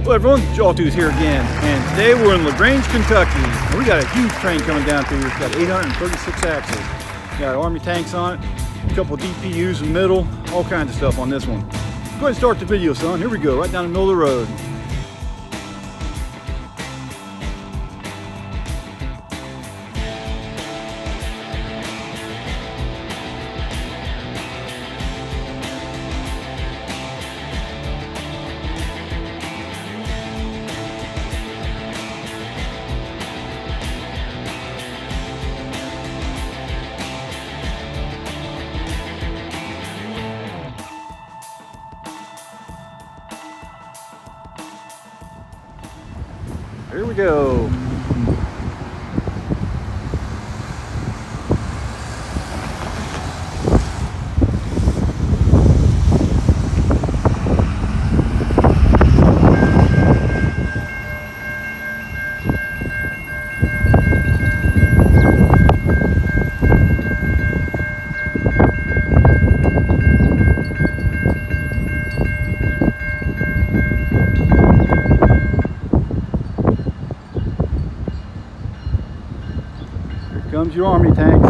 Well everyone, Jawtooth here again, and today we're in LaGrange, Kentucky. We got a huge train coming down through. It's got 836 axles. Got army tanks on it, a couple DPUs in the middle, all kinds of stuff on this one. Go ahead and start the video, son. Here we go, right down the middle of the road. We go. Here comes your army tanks.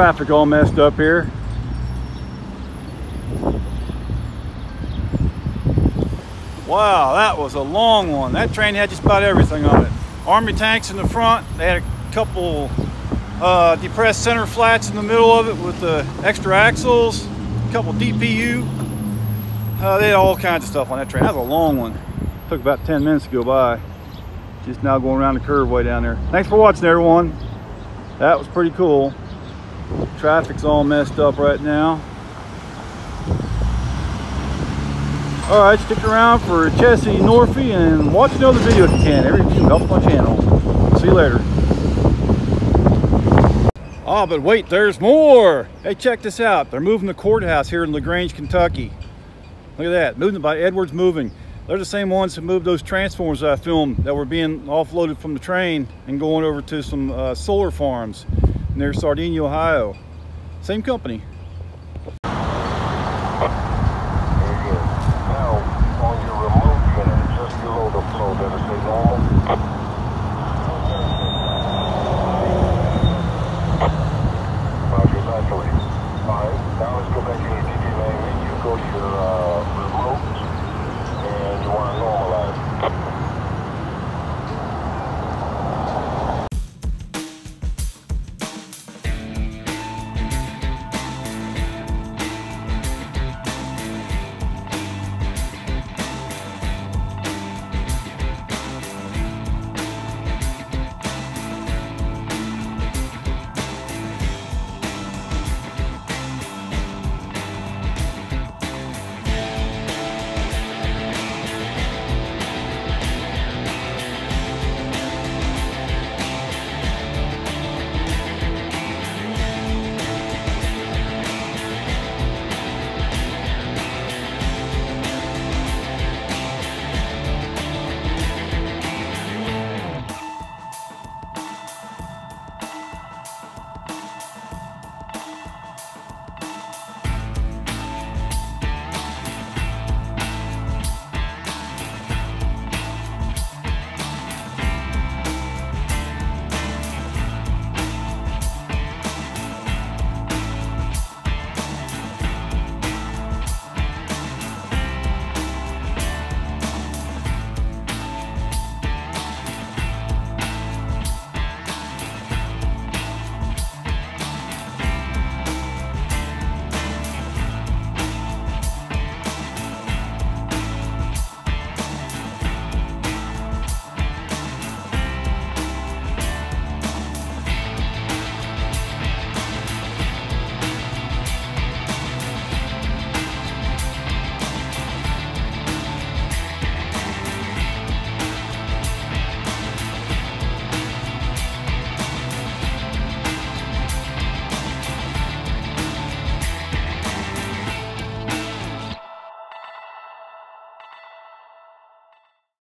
Traffic all messed up here. Wow, that was a long one. That train had just about everything on it. Army tanks in the front. They had a couple uh, depressed center flats in the middle of it with the extra axles, a couple DPU. Uh, they had all kinds of stuff on that train. That was a long one. Took about 10 minutes to go by. Just now going around the curve way down there. Thanks for watching everyone. That was pretty cool. Traffic's all messed up right now. All right, stick around for Jesse Norfie and watch another video if you can. Every view helps my channel. See you later. Oh, but wait, there's more. Hey, check this out. They're moving the courthouse here in LaGrange, Kentucky. Look at that, moving by Edwards Moving. They're the same ones who moved those transformers I filmed that were being offloaded from the train and going over to some uh, solar farms near Sardinia, Ohio. Same company. Now, on your remote unit, just below the flow, say normal?